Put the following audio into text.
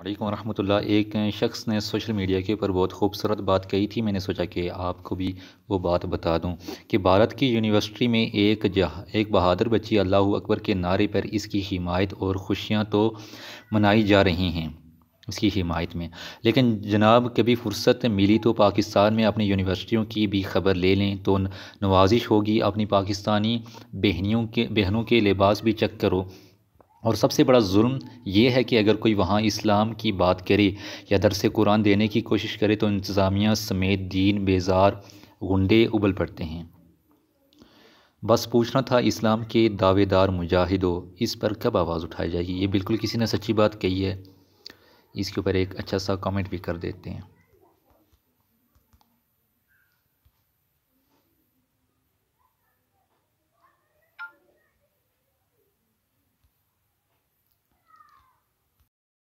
वालेकुम रहमतुल्लाह। एक शख्स ने सोशल मीडिया के ऊपर बहुत खूबसूरत बात कही थी। मैंने सोचा कि आपको भी वो बात बता दूँ कि भारत की यूनिवर्सिटी में एक जहा, एक बहादुर बच्ची अल्लाह अकबर के नारे पर इसकी हिमायत और खुशियाँ तो मनाई जा रही हैं, इसकी हिमायत में। लेकिन जनाब, कभी फुर्सत मिली तो पाकिस्तान में अपनी यूनिवर्सिटियों की भी खबर ले लें तो नवाजिश होगी। अपनी पाकिस्तानी बहनियों के, बहनों के लिबास भी चेक करो। और सबसे बड़ा जुल्म ये है कि अगर कोई वहाँ इस्लाम की बात करे या दरस कुरान देने की कोशिश करे तो इंतज़ामिया समेत दीन बेजार गुंडे उबल पड़ते हैं। बस पूछना था इस्लाम के दावेदार मुजाहिदों, इस पर कब आवाज़ उठाई जाएगी? ये बिल्कुल किसी ने सच्ची बात कही है। इसके ऊपर एक अच्छा सा कमेंट भी कर देते हैं।